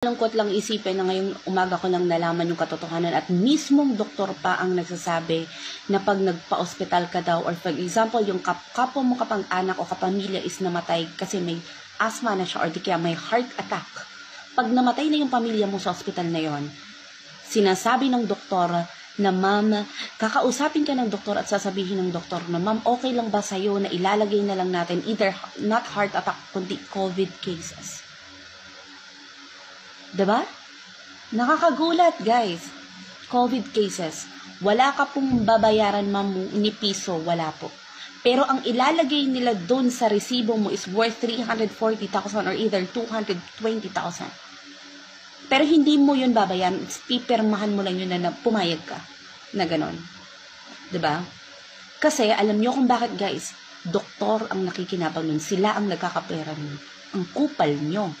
Lungkot lang isipin na ngayong umaga ko lang nalaman yung katotohanan at mismong doktor pa ang nagsasabi na pag nagpa-ospital ka daw or for example yung kap kapo mo kapang anak o kapamilya is namatay kasi may asthma na siya or di kaya may heart attack. Pag namatay na yung pamilya mo sa ospital na yon, sinasabi ng doktor na ma'am, kakausapin ka ng doktor at sasabihin ng doktor na ma'am, okay lang ba sa'yo na ilalagay na lang natin either not heart attack kundi COVID cases. 'Di ba? Nakakagulat, guys. COVID cases. Wala ka pong babayaran ma'am ni piso, wala po. Pero ang ilalagay nila doon sa resibo mo is worth 340,000 or either 220,000. Pero hindi mo yun babayaran. Pipirmahan mo lang yun na, pumayag ka. Na ganon. ba? Kasi alam nyo kung bakit guys, doktor ang nakikinabang nun. Sila ang nagkakapera nun. Ang kupal nyo.